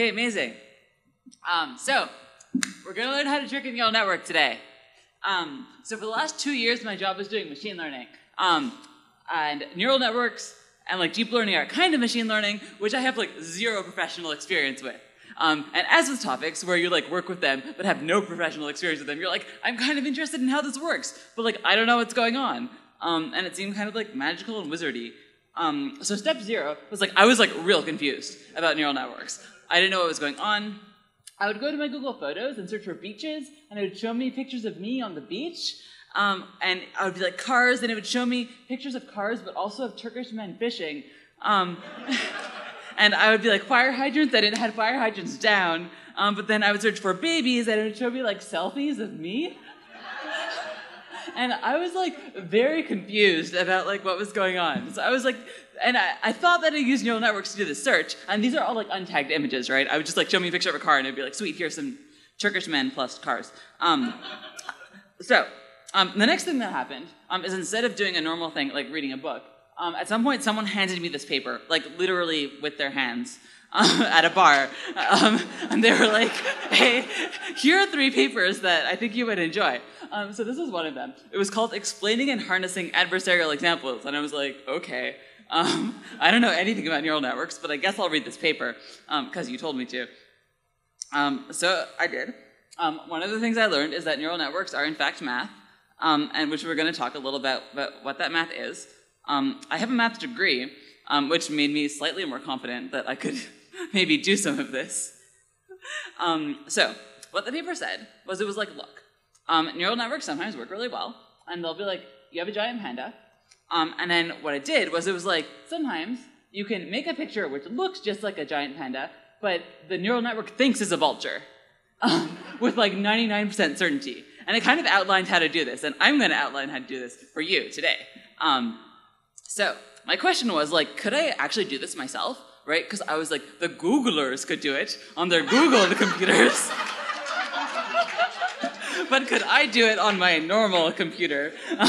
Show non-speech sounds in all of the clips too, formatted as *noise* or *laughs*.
Okay, amazing. Um, so, we're going to learn how to trick a neural network today. Um, so, for the last two years, my job was doing machine learning. Um, and neural networks and like deep learning are kind of machine learning, which I have like zero professional experience with. Um, and as with topics where you like work with them but have no professional experience with them, you're like, I'm kind of interested in how this works, but like I don't know what's going on. Um, and it seemed kind of like magical and wizardy. Um, so step zero was like I was like real confused about neural networks. I didn't know what was going on. I would go to my Google Photos and search for beaches, and it would show me pictures of me on the beach. Um, and I would be like cars, and it would show me pictures of cars, but also of Turkish men fishing. Um, *laughs* and I would be like fire hydrants. I didn't have fire hydrants down, um, but then I would search for babies, and it would show me like selfies of me. And I was like very confused about like what was going on. So I was like, and I, I thought that I used neural networks to do the search, and these are all like untagged images, right? I would just like show me a picture of a car, and it'd be like, sweet, here's some Turkish men plus cars. Um, so um, the next thing that happened um, is instead of doing a normal thing like reading a book, um, at some point someone handed me this paper, like literally with their hands. *laughs* Um, at a bar, um, and they were like, "Hey, here are three papers that I think you would enjoy." Um, so this was one of them. It was called "Explaining and Harnessing Adversarial Examples," and I was like, "Okay, um, I don't know anything about neural networks, but I guess I'll read this paper because you told me to." Um, so I did. Um, one of the things I learned is that neural networks are in fact math, and which we're going to talk a little about, about what that math is. I have a math degree, which made me slightly more confident that I could *laughs* maybe do some of this. Um, so, what the paper said was it was like, look, um, neural networks sometimes work really well, and they'll be like, you have a giant panda. Um, and then what it did was it was like, sometimes you can make a picture which looks just like a giant panda, but the neural network thinks is a vulture *laughs* um, with like 99% certainty. And it kind of outlined how to do this, and I'm going to outline how to do this for you today. Um, so, my question was like, could I actually do this myself? right? Because I was like, the Googlers could do it on their Google *laughs* computers. *laughs* but could I do it on my normal computer? *laughs*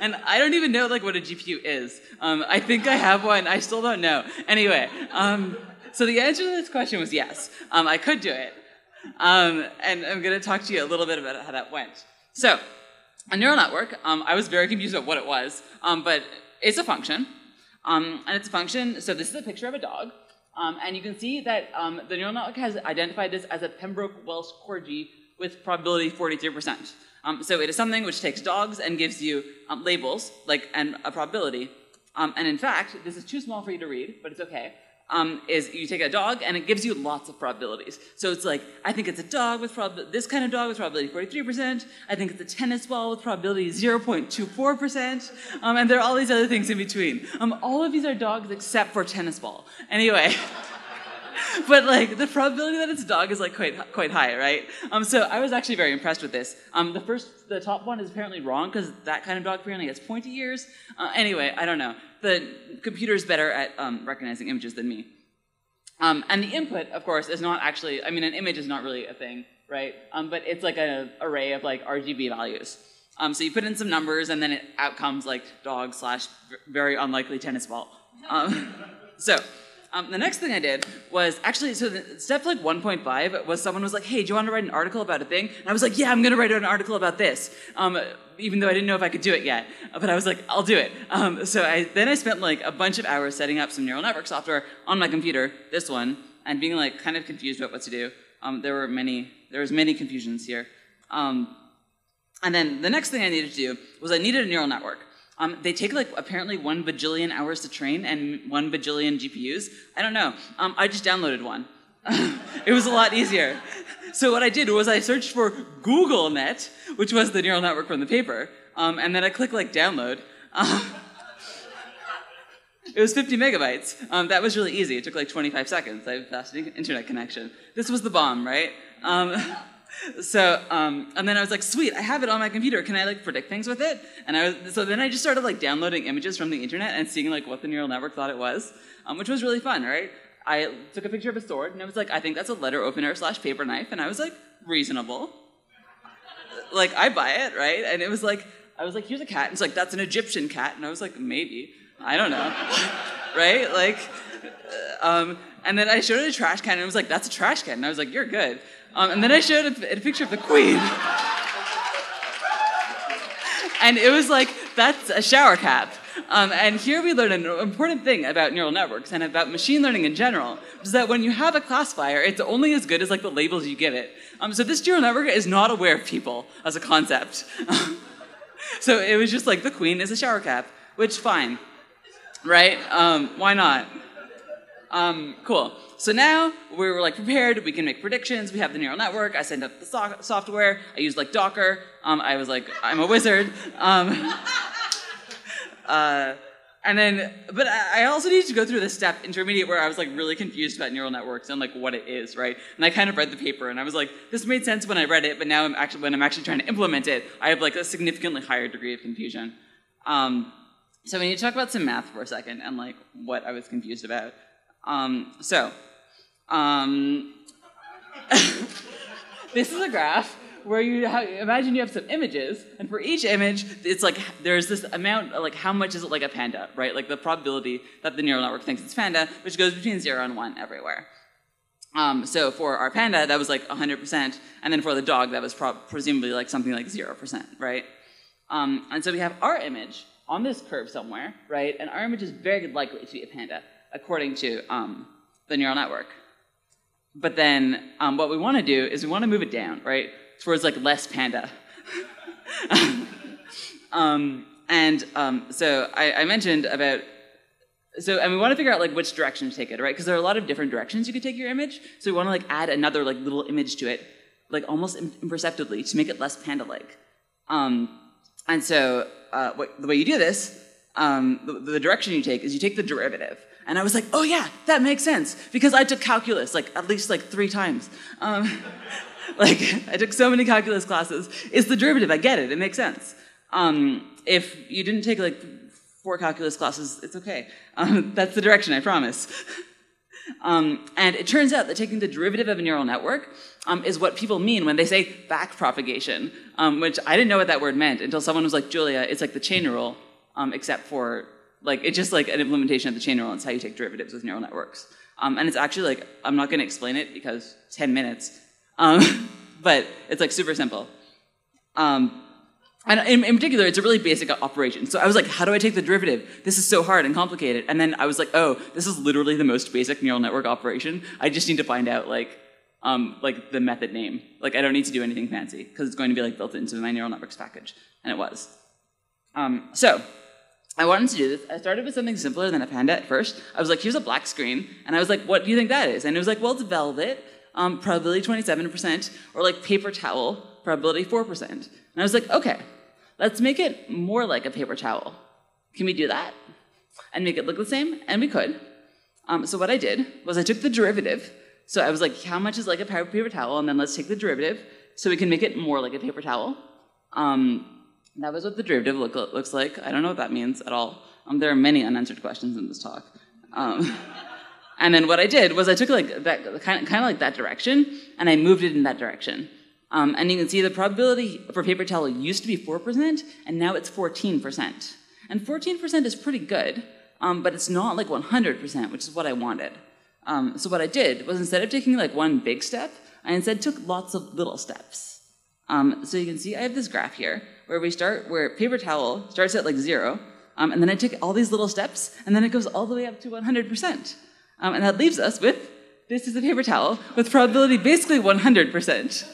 and I don't even know like what a GPU is. Um, I think I have one. I still don't know. Anyway, um, so the answer to this question was yes. Um, I could do it. Um, and I'm going to talk to you a little bit about how that went. So, a neural network, um, I was very confused about what it was, um, but it's a function. Um, and it's a function, so this is a picture of a dog. Um, and you can see that um, the neural network has identified this as a Pembroke Welsh Corgi with probability 43%. Um, so it is something which takes dogs and gives you um, labels, like, and a probability. Um, and in fact, this is too small for you to read, but it's okay um, is you take a dog and it gives you lots of probabilities. So it's like, I think it's a dog with probability, this kind of dog with probability 43%. I think it's a tennis ball with probability 0.24%. Um, and there are all these other things in between. Um, all of these are dogs except for tennis ball. Anyway. *laughs* *laughs* but like the probability that it's a dog is like quite quite high, right? Um, so I was actually very impressed with this. Um, the first, the top one is apparently wrong because that kind of dog apparently has pointy ears. Uh, anyway, I don't know. The computer's better at um, recognizing images than me. Um, and the input, of course, is not actually. I mean, an image is not really a thing, right? Um, but it's like an array of like RGB values. Um, so you put in some numbers, and then it out comes like dog slash very unlikely tennis ball. *laughs* Um, so um, the next thing I did was actually, so the, step like 1.5 was someone was like, hey, do you want to write an article about a thing? And I was like, yeah, I'm going to write an article about this. Um, even though I didn't know if I could do it yet. But I was like, I'll do it. Um, so I, then I spent like a bunch of hours setting up some neural network software on my computer, this one, and being like kind of confused about what to do. Um, there were many, there was many confusions here. Um, and then the next thing I needed to do was I needed a neural network. Um, they take like apparently one bajillion hours to train and one bajillion GPUs. I don't know. Um, I just downloaded one. *laughs* it was a lot easier. So what I did was I searched for GoogLeNet, which was the neural network from the paper, um, and then I clicked like download. Um, *laughs* it was 50 megabytes. Um, that was really easy. It took like 25 seconds. I have a fast internet connection. This was the bomb, right? *laughs* So um, and then I was like, sweet, I have it on my computer. Can I like predict things with it? And I was so then I just started like downloading images from the internet and seeing like what the neural network thought it was, um, which was really fun, right? I took a picture of a sword and it was like, I think that's a letter opener slash paper knife, and I was like, reasonable. like I buy it, right? And it was like, I was like, here's a cat. And it's like, that's an Egyptian cat, and I was like, maybe, I don't know, *laughs* right? Like um, and then I showed it a trash can, and it was like, "That's a trash can." And I was like, "You're good." Um, and then I showed a, a picture of the queen, and it was like, "That's a shower cap." Um, and here we learn an important thing about neural networks and about machine learning in general, is that when you have a classifier, it's only as good as like the labels you give it. Um, so this neural network is not aware of people as a concept. *laughs* so it was just like the queen is a shower cap, which fine, right? Um, why not? Um, cool. So now we were like prepared. We can make predictions. We have the neural network. I sent up the so- software. I used like Docker. Um, I was like, I'm a wizard. Um, *laughs* uh, and then, but I also needed to go through this step intermediate where I was like really confused about neural networks and like what it is, right? And I kind of read the paper and I was like, this made sense when I read it, but now I'm actually when I'm actually trying to implement it, I have like a significantly higher degree of confusion. Um, so we need to talk about some math for a second and like what I was confused about. Um, so, um, *laughs* this is a graph where you imagine you have some images, and for each image, it's like there's this amount, like how much is it like a panda, right? Like the probability that the neural network thinks it's panda, which goes between zero and one everywhere. Um, so for our panda, that was like 100%, and then for the dog, that was pro- presumably like something like 0%, right? Um, and so we have our image on this curve somewhere, right? And our image is very good likely to be a panda, according to um, the neural network. But then um, what we want to do is we want to move it down, right? towards like less panda. *laughs* um, and um, so I, I, mentioned about so and we want to figure out like which direction to take it, right? Because there are a lot of different directions you could take your image. So we want to like add another like little image to it, like almost imperceptibly to make it less panda-like. Um, and so uh, what, the way you do this, um, the, the direction you take is you take the derivative. And I was like, oh yeah, that makes sense because I took calculus like at least like three times. Um, *laughs* like, I took so many calculus classes. It's the derivative. I get it. It makes sense. Um, if you didn't take like four calculus classes, it's okay. Um, *laughs* that's the direction, I promise. *laughs* Um, and it turns out that taking the derivative of a neural network um, is what people mean when they say backpropagation, um, which I didn't know what that word meant until someone was like, Julia, it's like the chain rule, um, except for, like, it's just like an implementation of the chain rule. It's how you take derivatives with neural networks. Um, and it's actually like, I'm not going to explain it because 10 minutes, um, *laughs* but it's like super simple. Um, and in, in, particular, it's a really basic operation. So I was like, how do I take the derivative? This is so hard and complicated. And then I was like, oh, this is literally the most basic neural network operation. I just need to find out like, um, like the method name. Like I don't need to do anything fancy because it's going to be like built into my neural networks package. And it was. Um, so I wanted to do this. I started with something simpler than a panda at first. I was like, here's a black screen. And I was like, what do you think that is? And it was like, well, it's velvet um, probability 27%, or like paper towel, probability 4%. And I was like, okay, let's make it more like a paper towel. Can we do that? And make it look the same? And we could. Um, so what I did was I took the derivative. So I was like, how much is like a paper towel? And then let's take the derivative so we can make it more like a paper towel. Um, that was what the derivative look, looks like. I don't know what that means at all. Um, there are many unanswered questions in this talk. Um, *laughs* And then what I did was I took like that kind of, kind of like that direction and I moved it in that direction. Um, and you can see the probability for paper towel used to be 4% and now it's 14%. And 14% is pretty good, um, but it's not like 100%, which is what I wanted. Um, so what I did was instead of taking like one big step, I instead took lots of little steps. Um, so you can see I have this graph here where we start, where paper towel starts at like zero, um, and then I take all these little steps, and then it goes all the way up to 100%. Um, and that leaves us with this is a paper towel with probability basically 100%.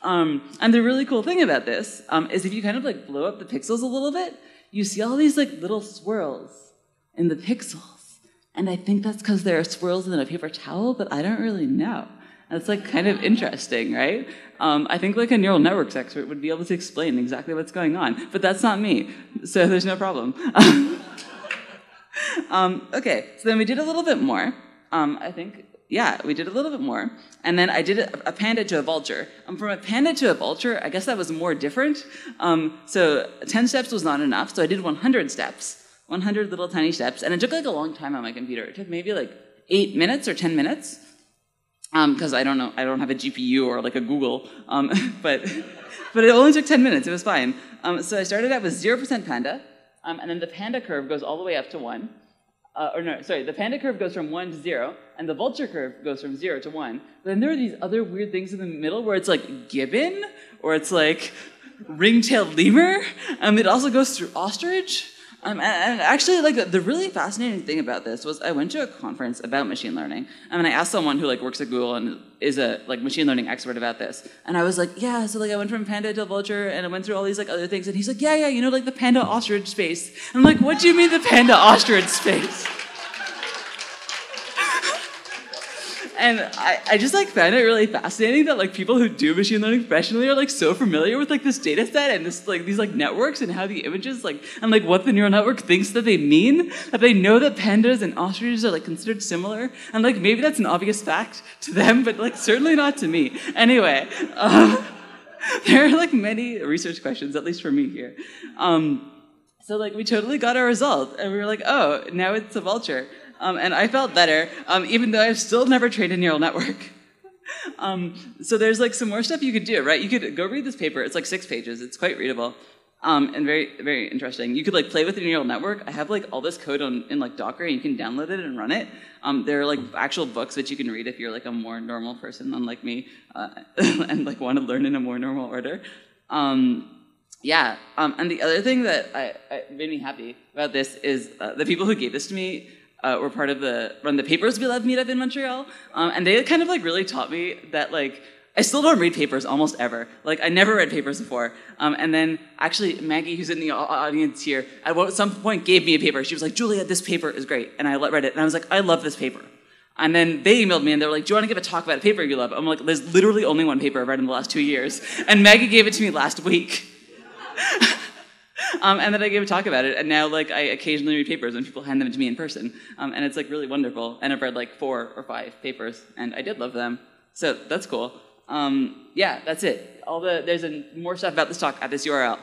Um, and the really cool thing about this um, is if you kind of like blow up the pixels a little bit, you see all these like little swirls in the pixels. And I think that's because there are swirls in a paper towel, but I don't really know. That's like kind of interesting, right? Um, I think like a neural networks expert would be able to explain exactly what's going on, but that's not me, so there's no problem. *laughs* um, okay, so then we did a little bit more. Um, I think, yeah, we did a little bit more. And then I did a, a panda to a vulture. Um, from a panda to a vulture, I guess that was more different. Um, so 10 steps was not enough, so I did 100 steps. 100 little tiny steps. And it took like a long time on my computer. It took maybe like eight minutes or 10 minutes. Because um, I don't know, I don't have a GPU or like a Google. Um, *laughs* but, but it only took 10 minutes, it was fine. Um, so I started out with 0% panda, um, and then the panda curve goes all the way up to 1. uh, or no, sorry, the panda curve goes from one to zero, and the vulture curve goes from zero to one. But then there are these other weird things in the middle where it's like gibbon, or it's like ring-tailed lemur. Um, it also goes through ostrich. Um, and, actually, like the really fascinating thing about this was I went to a conference about machine learning, and I asked someone who like works at Google and is a like machine learning expert about this, and I was like, yeah, so like I went from panda to vulture, and I went through all these like other things, and he's like, yeah, yeah, you know, like the panda ostrich space. I'm like, what do you mean the panda ostrich space? And I, I just like found it really fascinating that like people who do machine learning professionally are like so familiar with like this data set and this like these like networks and how the images like and like what the neural network thinks that they mean that they know that pandas and ostriches are like considered similar. And like maybe that's an obvious fact to them but like certainly not to me. Anyway um, *laughs* there are like many research questions at least for me here. Um, so like we totally got our result. And we were like oh now it's a vulture um, and I felt better, um, even though I've still never trained a neural network. *laughs* um, so there's like some more stuff you could do, right? You could go read this paper. It's like six pages. It's quite readable. Um, and very, very interesting. You could like play with your neural network. I have like all this code on, in like Docker, and you can download it and run it. Um, there are like actual books that you can read if you're like a more normal person, unlike me, uh, *laughs* and like want to learn in a more normal order. Um, yeah, and the other thing that I, I, made me happy about this is uh, the people who gave this to me uh, were part of the run the papers we love meetup in Montreal, um, and they kind of like really taught me that like I still don't read papers almost ever. Like I never read papers before. Um, and then actually Maggie, who's in the audience here, at some point gave me a paper. She was like, Julia, this paper is great, and I read it, and I was like, I love this paper. And then they emailed me and they were like, Do you want to give a talk about a paper you love? I'm like, There's literally only one paper I've read in the last two years. And Maggie gave it to me last week. *laughs* Um, and then I gave a talk about it, and now like I occasionally read papers and people hand them to me in person, um, and it's like really wonderful. And I've read like four or five papers, and I did love them, so that's cool. Um, yeah, that's it. All the there's a, more stuff about this talk at this URL.